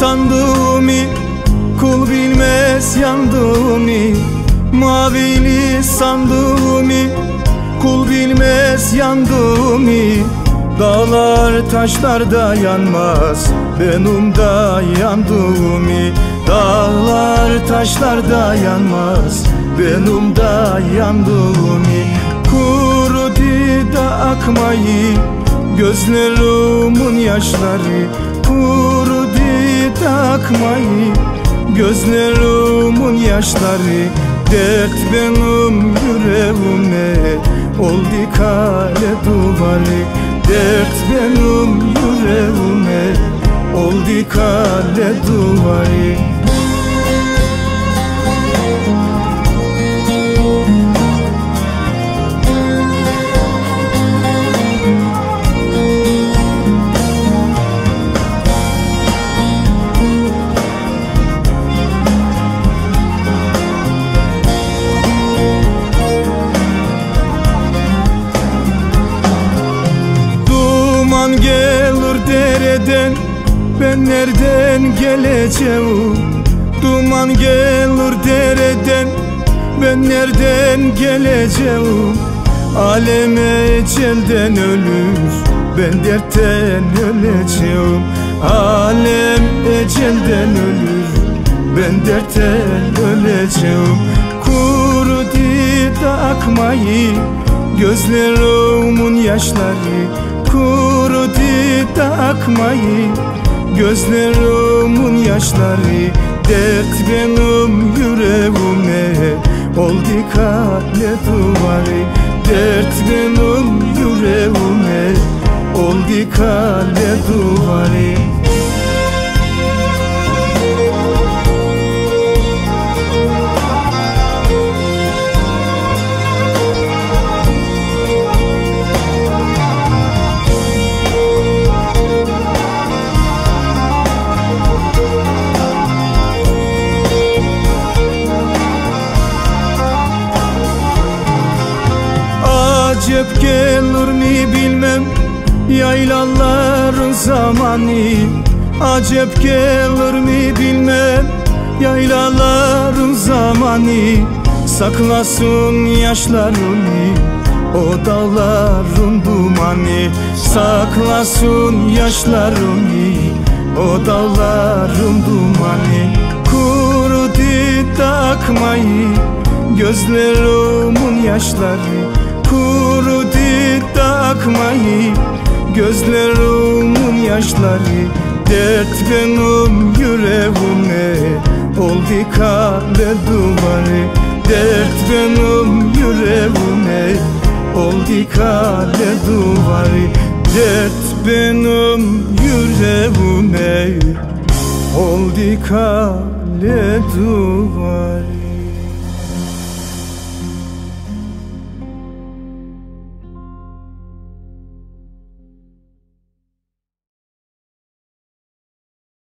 sandığımı Kul bilmez yandığımı Mavili sandığımı Kul bilmez yandığımı. Dağlar taşlar da yanmaz Benim da yandığımı. Dağlar taşlar da yanmaz Benim da yandığımı. Kurudu da akmayı Gözlerimin yaşları Kurudu da akmayı Gözlerimin yaşları Dert benim yüreğime Oldu kale duvarı Dert benim yüreğime Oldu kale duvarı gelir dereden Ben nereden geleceğim? Duman gelir dereden Ben nereden geleceğim? Alem ecelden ölür Ben dertten öleceğim. Alem ecelden ölür Ben dertten öleceğim. Kurudu da akmayı Gözlerimin yaşları Kurudu da akmayı Gözlerimin yaşları Dert benim yüreğime. Oldu kale duvarı Dert benim yüreğime. Oldu kale duvarı Acep gelir mi bilmem Yaylaların zamanı Acep gelir mi bilmem Yaylaların zamanı Saklasın yaşlarını O dağların dumanı. Saklasın yaşlarını O dağların dumanı. Kurudu da akmayı Gözlerimin yaşları Kurudu da akmayı Gözlerimin yaşları Dert benim yüreğime Oldu kale duvarı. Dert benim yüreğime Oldu kale duvarı. Dert benim yüreğime Oldu kale duvarı